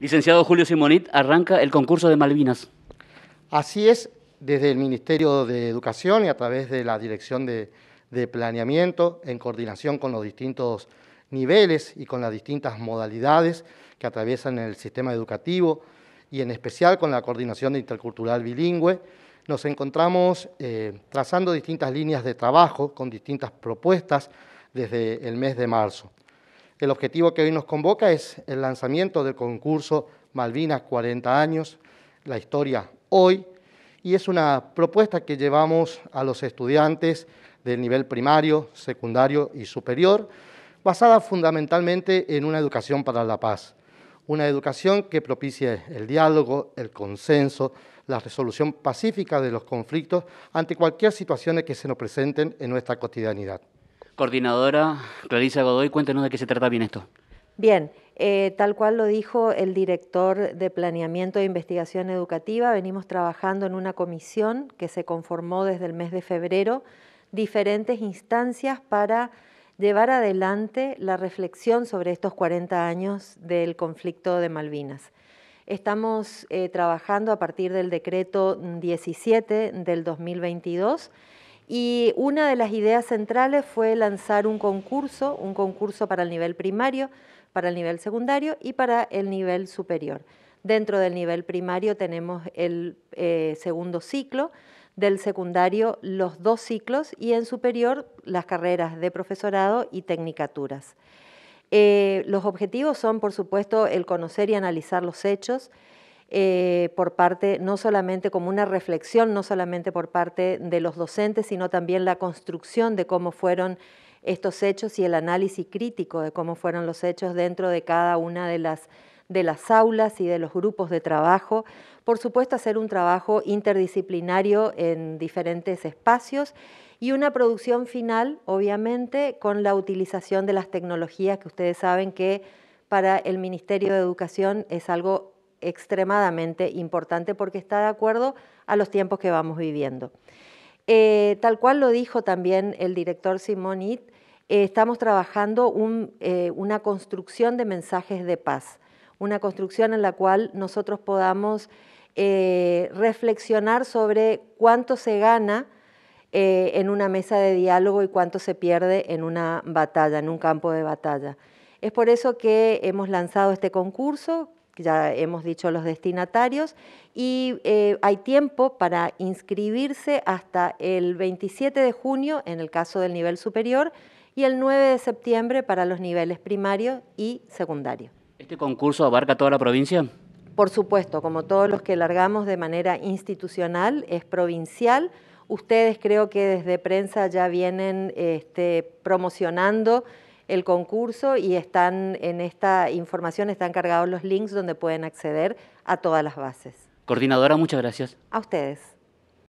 Licenciado Julio Simonit, arranca el concurso de Malvinas. Así es, desde el Ministerio de Educación y a través de la Dirección de, Planeamiento, en coordinación con los distintos niveles y con las distintas modalidades que atraviesan el sistema educativo y en especial con la coordinación intercultural bilingüe, nos encontramos eh, trazando distintas líneas de trabajo con distintas propuestas desde el mes de marzo. El objetivo que hoy nos convoca es el lanzamiento del concurso Malvinas 40 años, la historia hoy, y es una propuesta que llevamos a los estudiantes del nivel primario, secundario y superior, basada fundamentalmente en una educación para la paz, una educación que propicie el diálogo, el consenso, la resolución pacífica de los conflictos ante cualquier situación que se nos presenten en nuestra cotidianidad. Coordinadora Clarisa Godoy, cuéntenos de qué se trata bien esto. Bien, eh, tal cual lo dijo el director de Planeamiento e Investigación Educativa, venimos trabajando en una comisión que se conformó desde el mes de febrero, diferentes instancias para llevar adelante la reflexión sobre estos 40 años del conflicto de Malvinas. Estamos eh, trabajando a partir del decreto 17 del 2022 y una de las ideas centrales fue lanzar un concurso, un concurso para el nivel primario, para el nivel secundario y para el nivel superior. Dentro del nivel primario tenemos el eh, segundo ciclo, del secundario los dos ciclos y en superior las carreras de profesorado y tecnicaturas. Eh, los objetivos son, por supuesto, el conocer y analizar los hechos, eh, por parte, no solamente como una reflexión, no solamente por parte de los docentes, sino también la construcción de cómo fueron estos hechos y el análisis crítico de cómo fueron los hechos dentro de cada una de las, de las aulas y de los grupos de trabajo. Por supuesto, hacer un trabajo interdisciplinario en diferentes espacios y una producción final, obviamente, con la utilización de las tecnologías que ustedes saben que para el Ministerio de Educación es algo extremadamente importante porque está de acuerdo a los tiempos que vamos viviendo. Eh, tal cual lo dijo también el director Simonit, eh, estamos trabajando eh, una construcción de mensajes de paz, una construcción en la cual nosotros podamos reflexionar sobre cuánto se gana en una mesa de diálogo y cuánto se pierde en una batalla, en un campo de batalla. Es por eso que hemos lanzado este concurso ya hemos dicho los destinatarios, y eh, hay tiempo para inscribirse hasta el 27 de junio en el caso del nivel superior y el 9 de septiembre para los niveles primario y secundario. ¿Este concurso abarca toda la provincia? Por supuesto, como todos los que largamos de manera institucional, es provincial. Ustedes creo que desde prensa ya vienen este, promocionando el concurso y están en esta información están cargados los links donde pueden acceder a todas las bases. Coordinadora, muchas gracias. A ustedes.